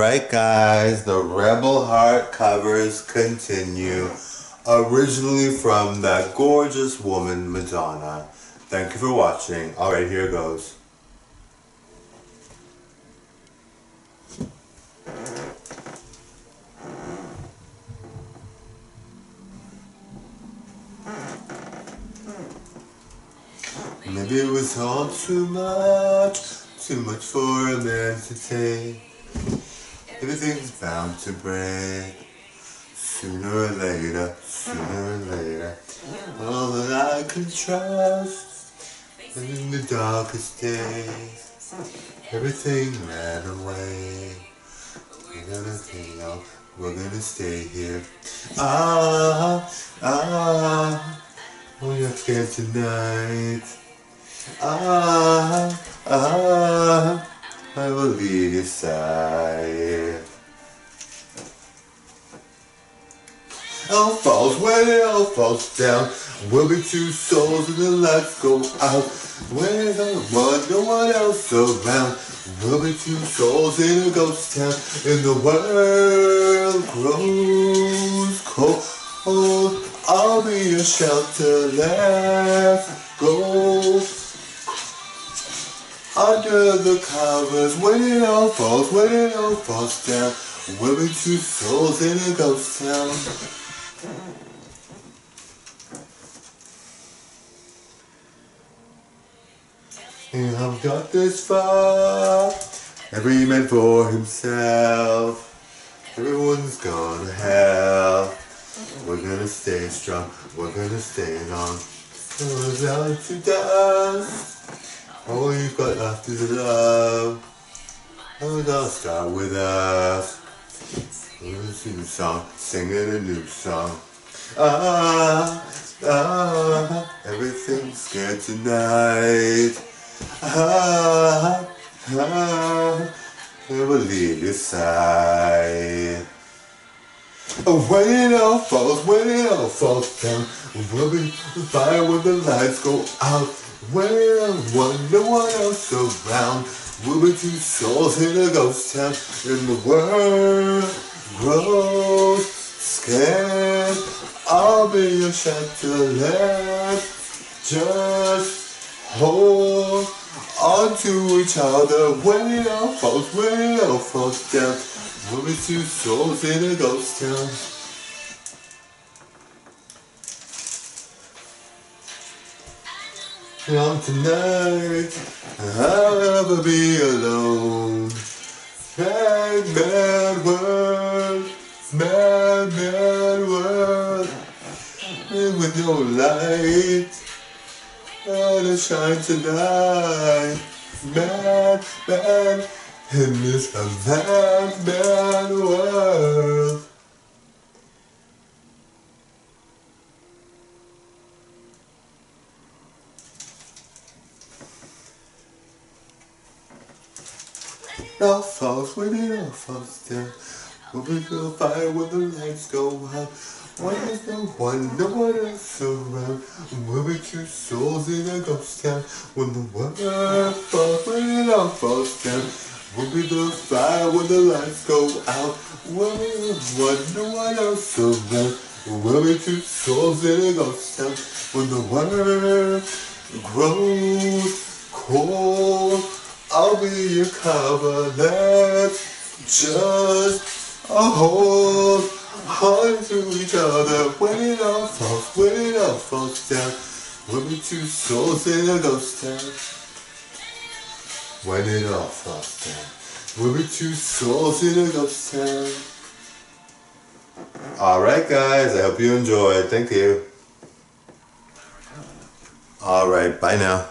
Right guys, the Rebel Heart covers continue. Originally from that gorgeous woman, Madonna. Thank you for watching. Alright, here goes. Maybe it was all too much, too much for a man to take. Everything's bound to break. Sooner or later, sooner or later. All that I can trust. And in the darkest days, everything ran away. We're gonna hang out, we're gonna stay here. Ah, ah, we're not scared tonight. Ah, ah. I will leave your side. Falls when it all falls down. We'll be two souls and the lights go out. When the one, no one else around. We'll be two souls in a ghost town. And the world grows cold. I'll be your shelter. Let's go under the covers, when it all falls, when it all falls down, we'll be two souls in a ghost town. And I've got this far, every man for himself. Everyone's gone to hell. We're gonna stay strong, we're gonna stay on. So down to dust. All you've got left is love. And I'll start with us. We're sing a song, singing a new song. Ah, ah, everything's scared tonight. Ah, ah, never leave your side. When it all falls, when it all falls down, we'll be fire when the lights go out. When one, no one else around, we'll be two souls in a ghost town, and the world grows scared. I'll be your let's just hold on to each other when it all falls down. We'll be two souls in a ghost town. And tonight, never be alone. Mad, mad world, mad, mad world, and with no light, gonna shine tonight. Mad, mad, in this mad, mad world. All falls when it all falls down. We'll be the fire when the lights go out. When there's no one, no one else around. We'll be two souls in a ghost town. When the world falls, when it all falls down. We'll be the fire when the lights go out. We'll be the one, no one else around. We'll be two souls in a ghost town. When the world grows cold. I'll be your cover. Let's just hold on to each other when it all falls, when it all falls down. We'll be two souls in a ghost town. When it all falls down, we'll be two souls in a ghost town. Alright guys, I hope you enjoyed. Thank you. Alright, bye now.